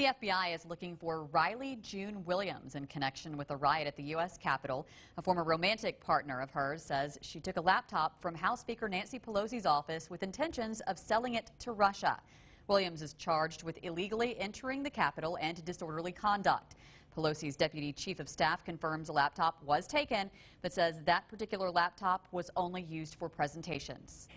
The FBI is looking for Riley June Williams in connection with a riot at the U.S. Capitol. A former romantic partner of hers says she took a laptop from House Speaker Nancy Pelosi's office with intentions of selling it to Russia. Williams is charged with illegally entering the Capitol and disorderly conduct. Pelosi's deputy chief of staff confirms a laptop was taken, but says that particular laptop was only used for presentations.